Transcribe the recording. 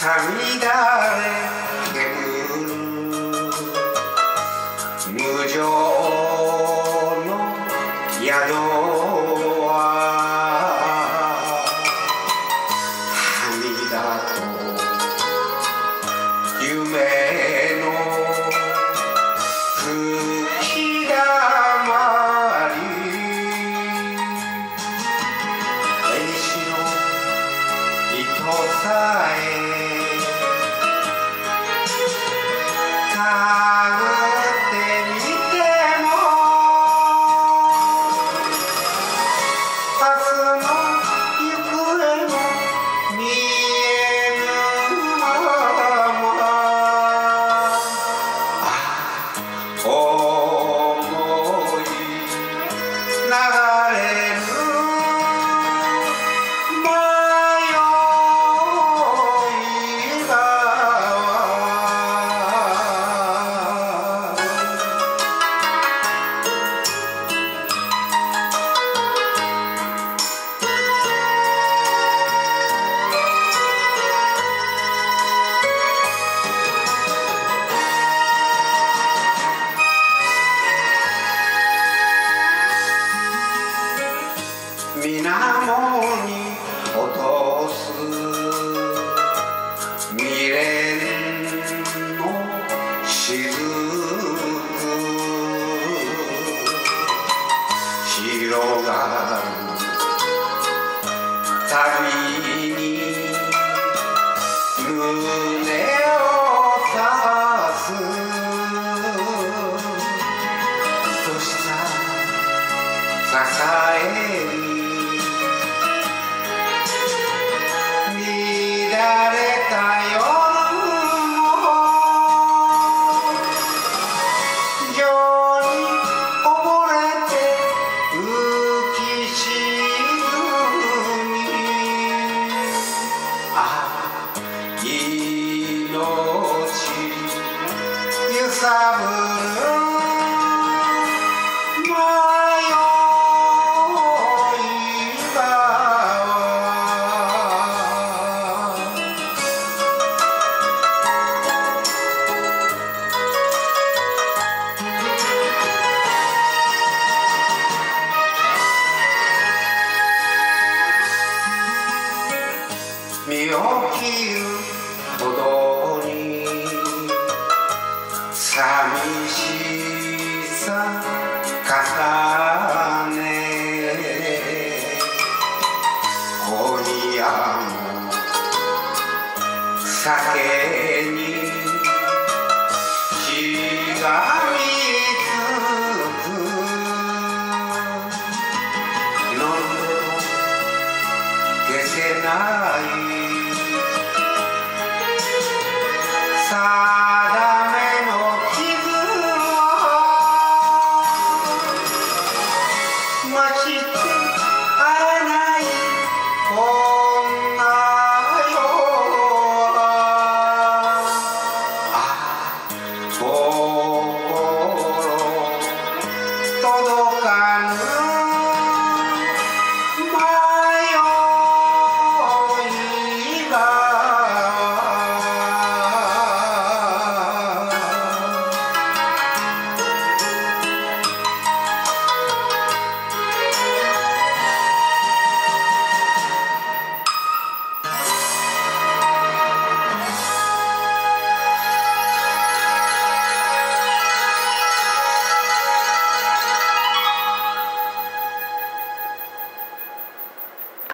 さみだれ無情の宿は涙と夢の吹きだまり西の糸さえも面に落とす未練の雫広がる旅に胸を探す。とした支えに迷いが身を切るほどに寂しさ重ね。今夜も酒にしがみつく。飲んでも消せないさ多多关